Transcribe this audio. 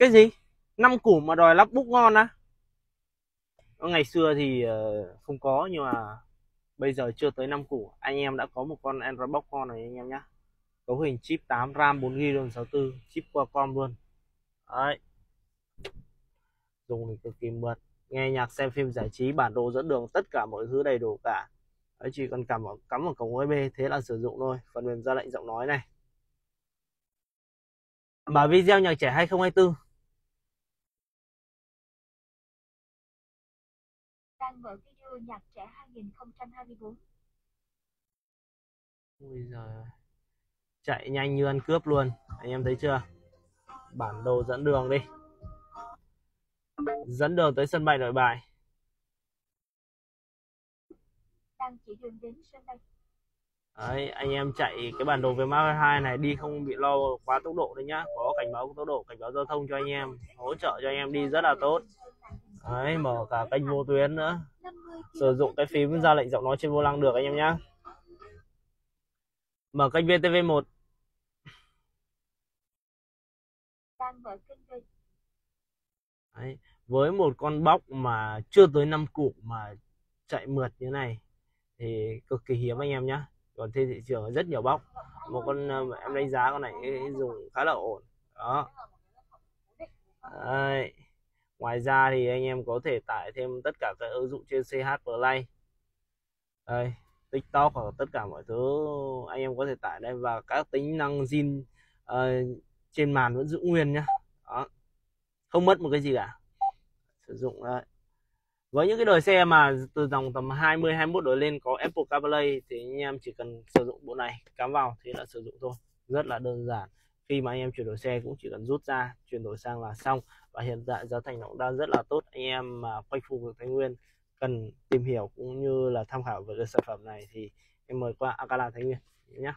cái gì? Năm củ mà đòi lắp bút ngon á. Ờ, ngày xưa thì ờ, không có nhưng mà bây giờ chưa tới năm củ. Anh em đã có một con Android box ngon này anh em nhé cấu hình chip 8 RAM 4GB ROM 64 chip Qualcomm luôn. Đấy. Dùng thì cực kỳ mượt. Nghe nhạc, xem phim, giải trí, bản đồ dẫn đường, tất cả mọi thứ đầy đủ cả. Đấy, chỉ cần cắm cắm vào cổng USB thế là sử dụng thôi. Phần mềm ra lệnh giọng nói này. Bản video nhạc trẻ 2024 đang mở video nhạc trẻ 2024 Ui giời chạy nhanh như ăn cướp luôn. Anh em thấy chưa? Bản đồ dẫn đường đi. Dẫn đường tới sân bay nội bài. Đang chỉ đường đến sân bay. Đấy, anh em chạy cái bản đồ về Mark 2 này đi không bị lo quá tốc độ đấy nhá. Có cảnh báo tốc độ cảnh báo giao thông cho anh em. Hỗ trợ cho anh em đi rất là tốt Đấy, mở cả kênh vô tuyến nữa. sử dụng cái phím ra lệnh giọng nói trên vô lăng được anh em nhá. Mở kênh VTV1 đang mở kênh về Đấy, với một con bóc mà chưa tới 5 củ mà chạy mượt như này thì cực kỳ hiếm anh em nhá. Còn trên thị trường rất nhiều bóc. Một con ờ, em đánh giá con này dùng khá là ổn. Đó. Đấy ngoài ra thì anh em có thể tải thêm tất cả các ứng dụng trên CH Play. Đây TikTok hoặc tất cả mọi thứ anh em có thể tải đây và các tính năng zin uh, trên màn vẫn giữ nguyên nhá. Đó. Không mất một cái gì cả. Sử dụng đấy. Với những cái đời xe mà từ dòng tầm 20 21 đổi lên có Apple CarPlay thì anh em chỉ cần sử dụng bộ này cắm vào thì là sử dụng thôi. Rất là đơn giản khi mà anh em chuyển đổi xe cũng chỉ cần rút ra, chuyển đổi sang là xong. Và hiện tại giá thành nó cũng đang rất là tốt. Anh em mà quanh khu vực Thái Nguyên cần tìm hiểu cũng như là tham khảo về cái sản phẩm này thì em mời qua Akala Thái Nguyên nhé.